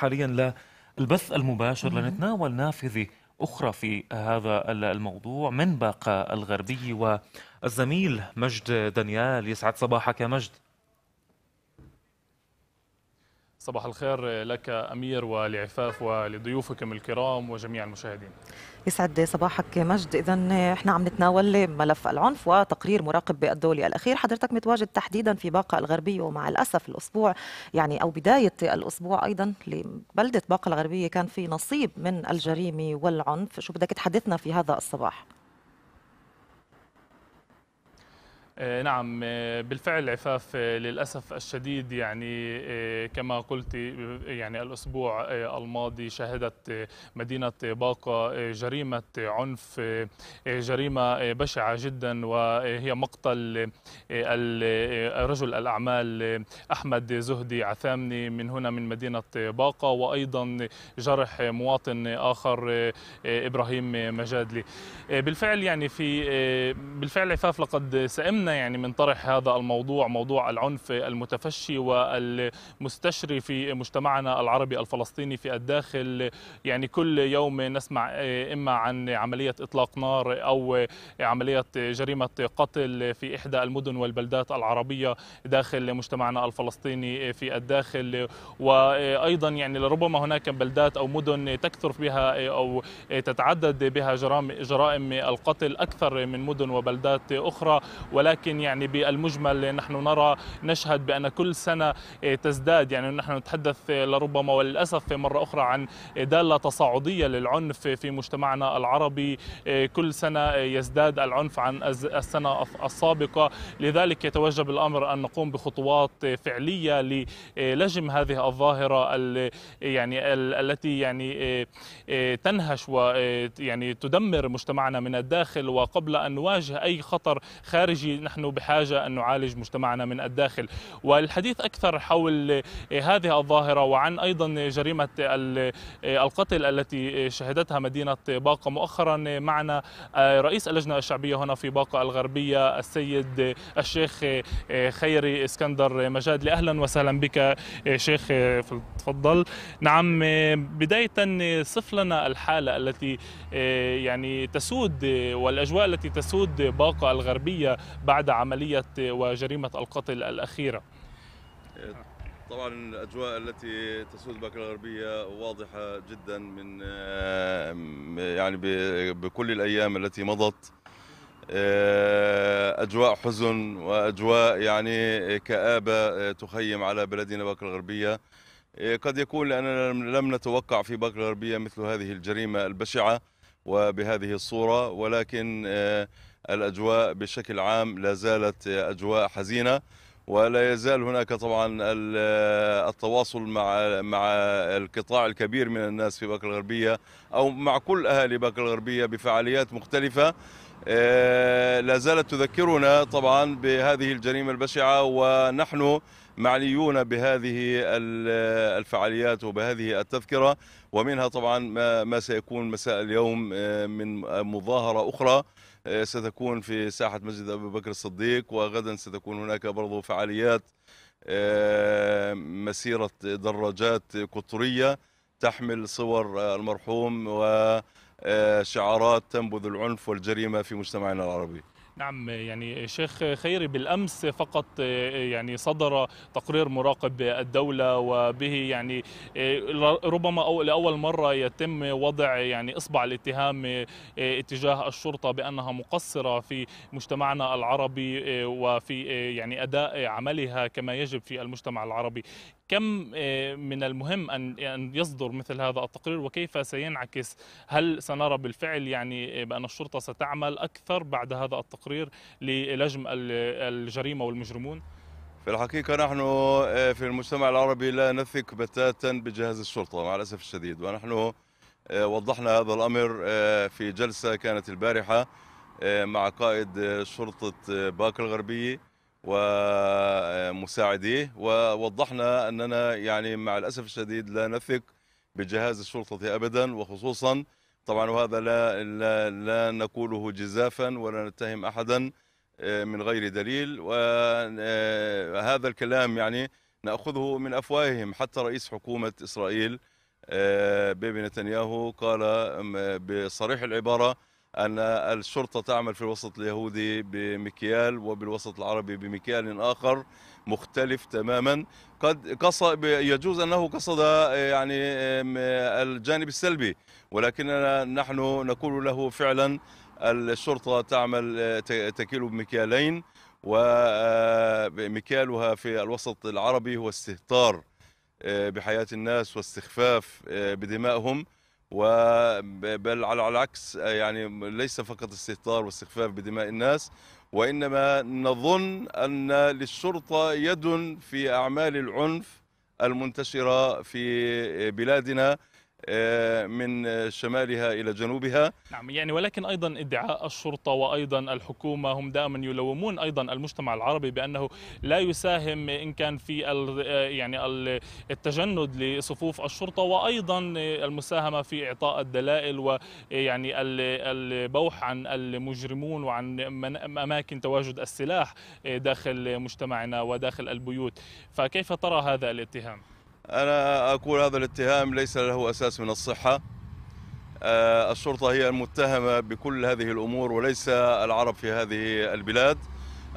حاليا للبث المباشر لنتناول نافذة أخرى في هذا الموضوع. من باقة الغربية والزميل مجد دانيال. يسعد صباحك يا مجد. صباح الخير لك أمير ولعفاف ولضيوفكم الكرام وجميع المشاهدين. يسعد صباحك مجد. إذا إحنا عم نتناول ملف العنف وتقرير مراقب الدولي الأخير. حضرتك متواجد تحديدا في باقة الغربية ومع الأسف الأسبوع يعني أو بداية الأسبوع أيضا لبلدة باقة الغربية كان في نصيب من الجريمة والعنف. شو بدك تحدثنا في هذا الصباح آه، نعم آه، بالفعل عفاف آه، للأسف الشديد يعني كما قلت يعني الأسبوع الماضي شهدت مدينة باقة جريمة عنف جريمة بشعة جدا وهي مقتل رجل الأعمال أحمد زهدي عثامني من هنا من مدينة باقة وأيضا جرح مواطن آخر إبراهيم مجادلي. بالفعل يعني في بالفعل عفاف لقد سئمنا يعني من طرح هذا الموضوع موضوع العنف المتفشي والمستشري في مجتمعنا العربي الفلسطيني في الداخل. يعني كل يوم نسمع إما عن عملية إطلاق نار أو عملية جريمة قتل في إحدى المدن والبلدات العربية داخل مجتمعنا الفلسطيني في الداخل. وأيضا يعني لربما هناك بلدات أو مدن تكثر بها أو تتعدد بها جرائم القتل أكثر من مدن وبلدات أخرى. ولكن ولكن يعني بالمجمل نحن نرى نشهد بأن كل سنة تزداد. يعني نحن نتحدث لربما وللأسف مرة أخرى عن دالة تصاعدية للعنف في مجتمعنا العربي. كل سنة يزداد العنف عن السنة السابقة. لذلك يتوجب الأمر أن نقوم بخطوات فعلية للجم هذه الظاهرة يعني التي يعني تنهش ويعني تدمر مجتمعنا من الداخل. وقبل أن نواجه أي خطر خارجي نحن بحاجة أن نعالج مجتمعنا من الداخل. والحديث أكثر حول هذه الظاهرة وعن أيضا جريمة القتل التي شهدتها مدينة باقة. مؤخرا معنا رئيس اللجنة الشعبية هنا في باقة الغربية السيد الشيخ خيري إسكندر مجادلي أهلا وسهلا بك شيخ تفضل. نعم بداية صف لنا الحالة التي يعني تسود والأجواء التي تسود باقة الغربية بعد عملية وجريمة القتل الأخيرة. طبعا الأجواء التي تسود باكر الغربية واضحة جدا من يعني بكل الأيام التي مضت. أجواء حزن وأجواء يعني كآبة تخيم على بلدنا باكر الغربية. قد يكون لأننا لم نتوقع في باكر الغربية مثل هذه الجريمة البشعة وبهذه الصورة ولكن الأجواء بشكل عام لا زالت أجواء حزينة ولا يزال هناك طبعا التواصل مع مع القطاع الكبير من الناس في باكر الغربية أو مع كل أهالي باكر الغربية بفعاليات مختلفة. آه، لا زالت تذكرنا طبعا بهذه الجريمة البشعة ونحن معنيون بهذه الفعاليات وبهذه التذكرة ومنها طبعا ما سيكون مساء اليوم آه، من مظاهرة أخرى. آه، ستكون في ساحة مسجد أبي بكر الصديق وغدا ستكون هناك برضو فعاليات آه، مسيرة دراجات قطرية تحمل صور المرحوم وشعارات تنبذ العنف والجريمة في مجتمعنا العربي. نعم يعني شيخ خيري بالأمس فقط يعني صدر تقرير مراقب الدولة وبه يعني ربما أو لأول مرة يتم وضع يعني إصبع الاتهام اتجاه الشرطة بأنها مقصرة في مجتمعنا العربي وفي يعني أداء عملها كما يجب في المجتمع العربي. كم آه، من المهم أن يصدر مثل هذا التقرير وكيف سينعكس هل سنرى بالفعل يعني آه، بأن الشرطة ستعمل أكثر بعد هذا التقرير للجم الجريمة والمجرمون؟ في الحقيقة نحن آه، في المجتمع العربي لا نثق بتاتا بجهاز الشرطة مع الأسف الشديد ونحن وضحنا هذا الأمر في جلسة كانت البارحة مع قائد شرطة باكر الغربية ومساعديه ووضحنا أننا يعني مع الأسف الشديد لا نثق بجهاز الشرطة أبدا وخصوصا طبعا وهذا لا, لا, لا نقوله جزافا ولا نتهم أحدا آه، من غير دليل وهذا الكلام يعني نأخذه من أفواههم. حتى رئيس حكومة إسرائيل آه، بيبي نتنياهو قال بصريح العبارة أن الشرطة تعمل في الوسط اليهودي بمكيال وبالوسط العربي بمكيال آخر مختلف تماما. قد قصد يجوز أنه قصد آه، يعني الجانب السلبي ولكننا نحن نقول له فعلا الشرطة تعمل آه، تكيل بمكيالين ومكيالها في الوسط العربي هو استهتار آه، بحياة الناس واستخفاف آه، بدمائهم. وبل على العكس يعني ليس فقط استهتار واستخفاف بدماء الناس وإنما نظن أن للشرطة يد في أعمال العنف المنتشرة في بلادنا. من شمالها إلى جنوبها. نعم يعني ولكن أيضا ادعاء الشرطة وأيضا الحكومة هم دائما يلومون أيضا المجتمع العربي بأنه لا يساهم إن كان في ال- يعني ال- التجند لصفوف الشرطة وأيضا المساهمة في إعطاء الدلائل ويعني ال- البوح عن المجرمون وعن أماكن تواجد السلاح داخل مجتمعنا وداخل البيوت. فكيف ترى هذا الاتهام؟ أنا أقول هذا الاتهام ليس له أساس من الصحة. آه، الشرطة هي المتهمة بكل هذه الأمور وليس العرب في هذه البلاد.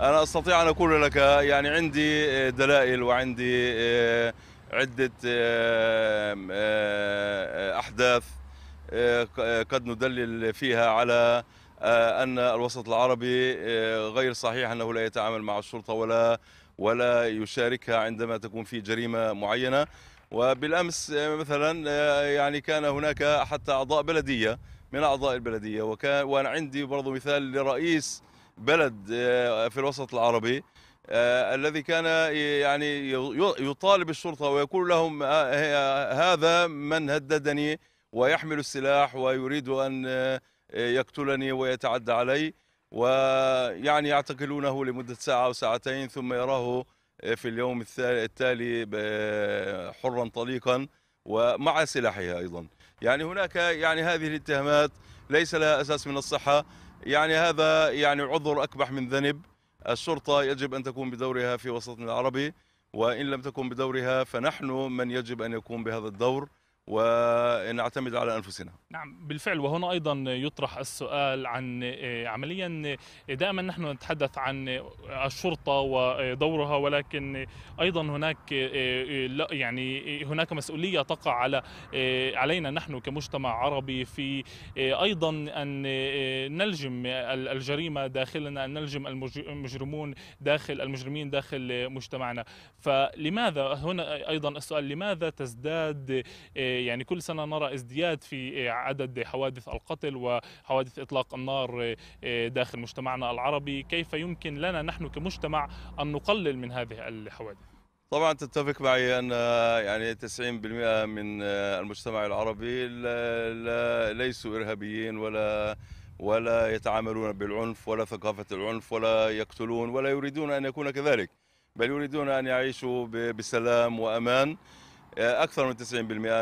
أنا أستطيع أن أقول لك يعني عندي دلائل وعندي آه، عدة آه، أحداث قد ندلل فيها على أن الوسط العربي غير صحيح أنه لا يتعامل مع الشرطة ولا ولا يشاركها عندما تكون في جريمة معينة. وبالأمس آه، مثلا آه، يعني كان هناك حتى أعضاء بلدية من أعضاء البلدية. وكان وأنا عندي برضو مثال لرئيس بلد آه، في الوسط العربي الذي كان يعني يطالب الشرطة ويقول لهم هذا من هددني ويحمل السلاح ويريد آه، يقتلني ويتعدى علي. ويعني يعتقلونه لمدة ساعة أو ساعتين ثم يراه في اليوم التالي حرا طليقا ومع سلاحه أيضا. يعني هناك يعني هذه الاتهامات ليس لها أساس من الصحة. يعني هذا يعني عذر أكبح من ذنب. الشرطة يجب أن تكون بدورها في وسطنا العربي وإن لم تكن بدورها فنحن من يجب أن يقوم بهذا الدور. ونعتمد على أنفسنا. نعم بالفعل. وهنا أيضا يطرح السؤال عن آه، عمليا آه، دائما نحن نتحدث عن آه، الشرطة ودورها ولكن أيضا هناك يعني هناك مسؤولية تقع على علينا نحن كمجتمع عربي في أيضا أن نلجم ال- الجريمة داخلنا ان نلجم المج- المجرمون داخل المجرمين داخل مجتمعنا. فلماذا هنا أيضا السؤال لماذا تزداد يعني كل سنة نرى ازدياد في آه، عدد حوادث القتل وحوادث إطلاق النار آه، داخل مجتمعنا العربي. كيف يمكن لنا نحن كمجتمع أن نقلل من هذه الحوادث؟ طبعا تتفق معي أن يعني 90% من المجتمع العربي ليسوا إرهابيين ولا ولا يتعاملون بالعنف ولا ثقافة العنف ولا يقتلون ولا يريدون أن يكون كذلك بل يريدون أن يعيشوا بسلام وأمان. أكثر من 90%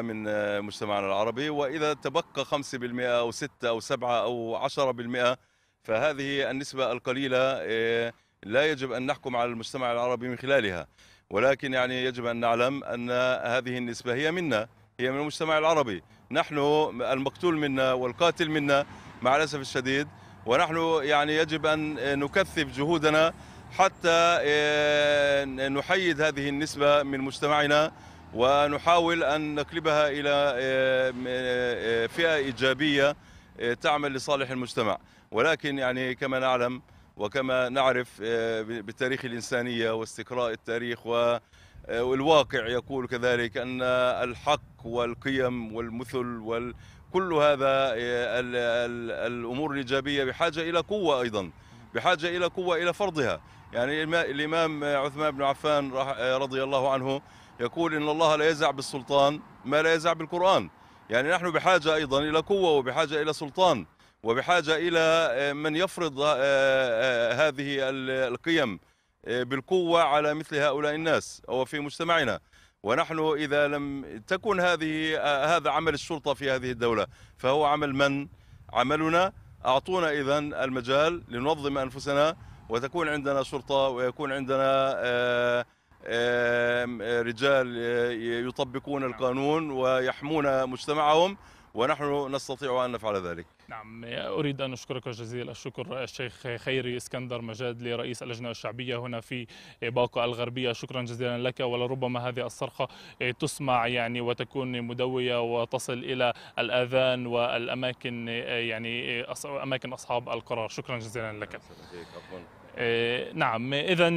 من مجتمعنا العربي وإذا تبقى 5% أو 6 أو 7 أو 10% فهذه النسبة القليلة إيه، لا يجب أن نحكم على المجتمع العربي من خلالها. ولكن يعني يجب أن نعلم أن هذه النسبة هي منا هي من المجتمع العربي. نحن المقتول منا والقاتل منا مع الأسف الشديد ونحن يعني يجب أن نكثف جهودنا حتى آه، نحيد هذه النسبة من مجتمعنا. ونحاول أن نقلبها إلى آه، آه، فئة إيجابية آه، تعمل لصالح المجتمع. ولكن يعني كما نعلم وكما نعرف آه، بتاريخ الإنسانية واستقراء التاريخ آه، والواقع يقول كذلك أن الحق والقيم والمثل وال كل هذا آه، ال- ال- الأمور الإيجابية بحاجة إلى قوة أيضا بحاجة إلى قوة إلى فرضها. يعني الإما- الإمام عثمان بن عفان رضي الله عنه يقول إن الله لا يزع بالسلطان ما لا يزع بالقرآن. يعني نحن بحاجة أيضا إلى قوة وبحاجة إلى سلطان وبحاجة إلى من يفرض آه، آه، هذه ال- القيم آه، بالقوة على مثل هؤلاء الناس أو في مجتمعنا. ونحن إذا لم تكن هذه آه، هذا عمل الشرطة في هذه الدولة فهو عمل من؟ عملنا. أعطونا إذن المجال لننظم أنفسنا وتكون عندنا شرطة ويكون عندنا آه، آه، رجال يطبقون القانون ويحمون مجتمعهم ونحن نستطيع أن نفعل ذلك. نعم أريد أن أشكرك جزيل الشكر الشيخ خيري إسكندر مجادلي رئيس اللجنة الشعبية هنا في باقة الغربية. شكرا جزيلا لك ولربما هذه الصرخة تسمع يعني وتكون مدوية وتصل إلى الآذان والأماكن يعني أماكن أصحاب القرار. شكرا جزيلا لك. آه، نعم. اذا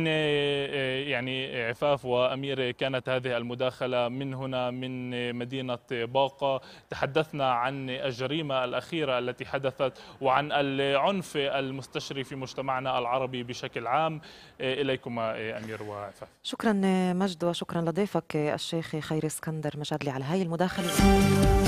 يعني عفاف وأمير كانت هذه المداخلة من هنا من مدينة باقة. تحدثنا عن الجريمة الأخيرة التي حدثت وعن العنف المستشري في مجتمعنا العربي بشكل عام. إليكما أمير وعفاف. شكرا مجد وشكرا لضيفك الشيخ خيري اسكندر مجادلي على هاي المداخلة.